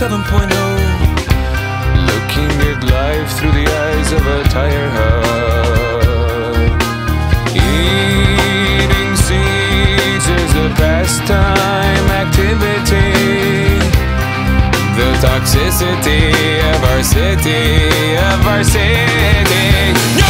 7.0. Looking at life through the eyes of a tire hub. Eating seeds is a pastime activity. The toxicity of our city, of our city. No!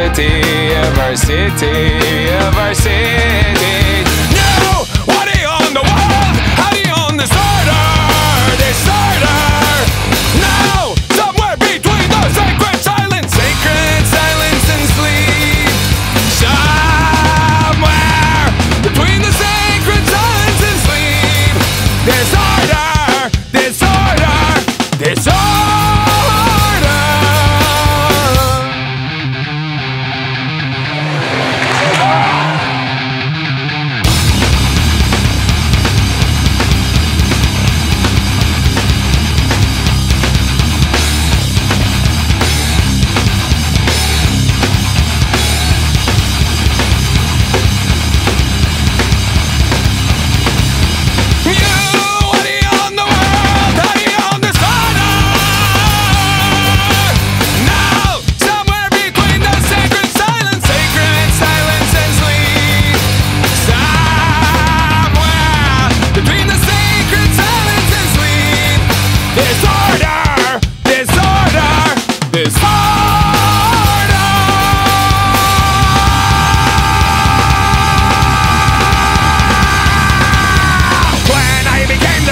city, of our city, of our city.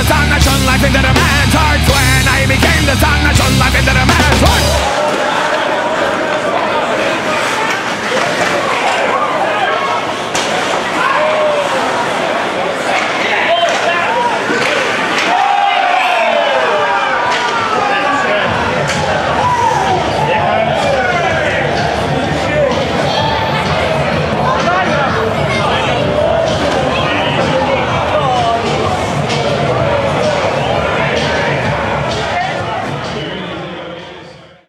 sun, I shone life into the man's heart When I became the sun, I shone life into the man's